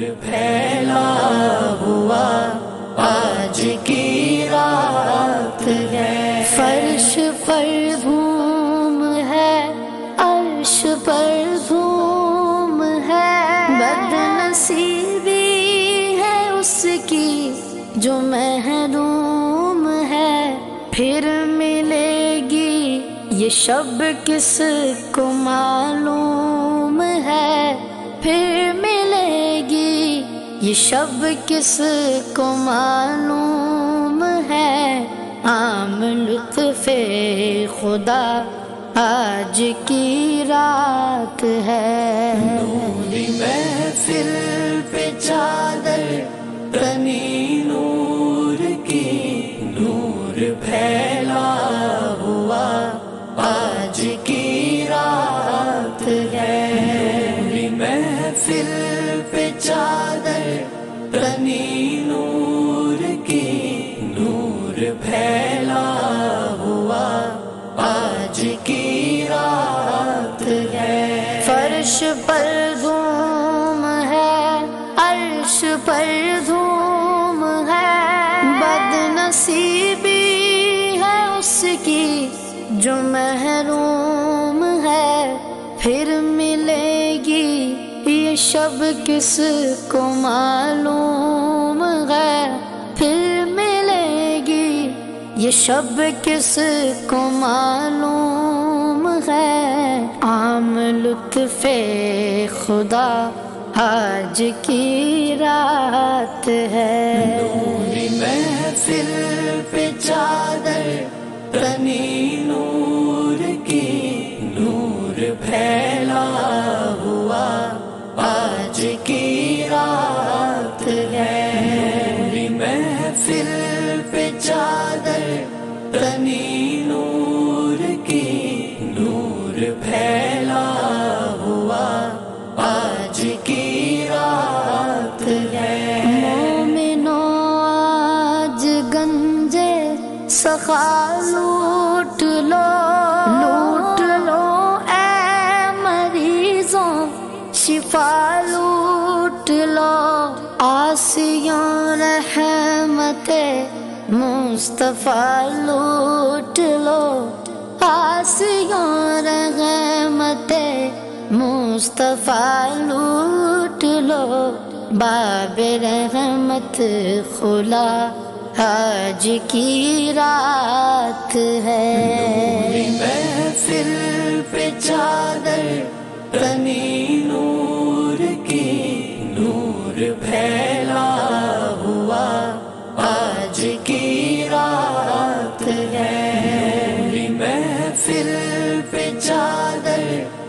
फैला हुआ आज की रात है। फर्श पर धूम है, अर्श पर धूम है। बदनसीबी है उसकी जो महरूम है। फिर मिलेगी ये शब किस को मालूम है? फिर ये शब किस को मालूम है? आम लुत्फे खुदा, आज की रात है। नूरी महफिल पे चादर, तनी नूर की नूर फैला हुआ, आज की रात है। नूरी महफिल पर धूम है, अर्श पर धूम है। बदनसीबी है उसकी जो महरूम है। फिर मिलेगी ये शब किस को मालूम है? फिर मिलेगी ये शब किस को मालूम है आम लुत्फे खुदा आज की रात है नूरी महफिल पे चादर तनी नूर की नूर फैला हुआ आज की रात है महफिल पे सखा लूट लो लूट लो ए मरीजों, शिफा लूट लो। आसियों, रहमत मुस्तफ़ा लूट लो। आसियों, रहमत मुस्तफ़ा लूट लो। बाब रहमत खुला आज की रात है। महफिल पे चादर, तनी नूर की नूर फैला हुआ आज की रात है। महफिल पे चादर